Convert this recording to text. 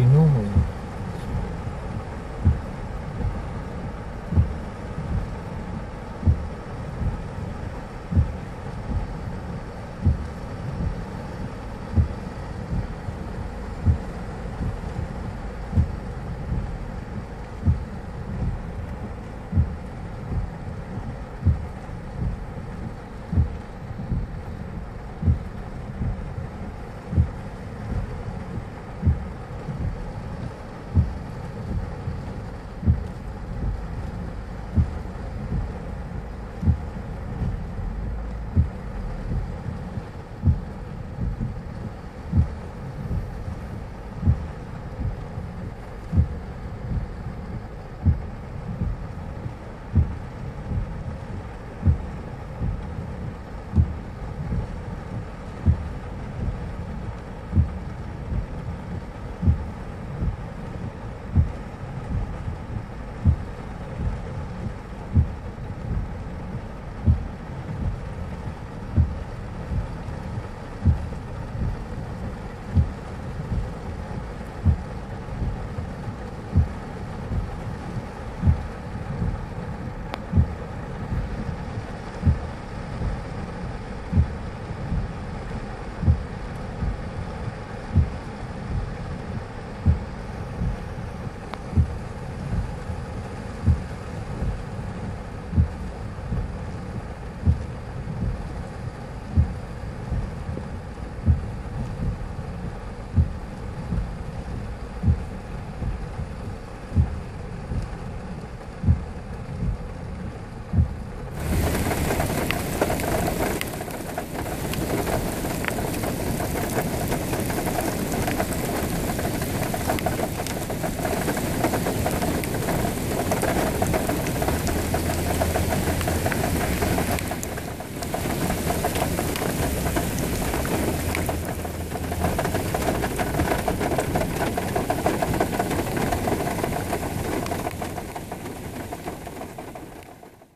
кино мы